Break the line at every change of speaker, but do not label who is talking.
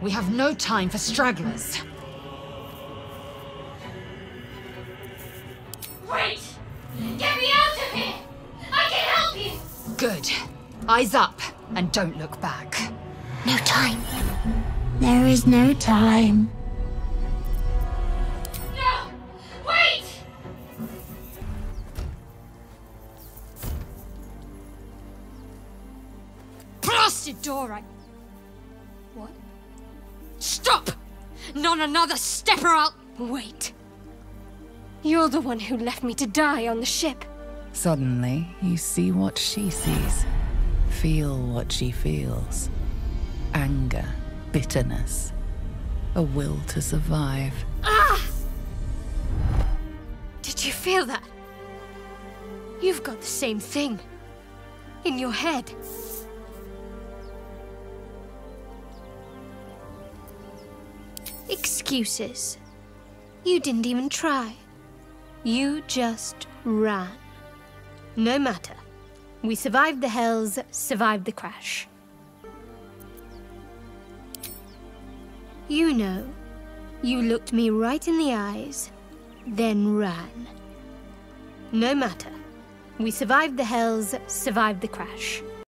We have no time for stragglers.
Wait! Get me out of here! I can help you!
Good. Eyes up, and don't look back.
No time. There is no time.
No! Wait!
Blasted door, I... What? Stop! Not another step or I'll... Wait. You're the one who left me to die on the ship.
Suddenly, you see what she sees, feel what she feels anger, bitterness, a will to survive.
Ah! Did you feel that? You've got the same thing. In your head. Excuses. You didn't even try. You just ran. No matter. We survived the hells, survived the crash. You know, you looked me right in the eyes, then ran. No matter. We survived the hells, survived the crash.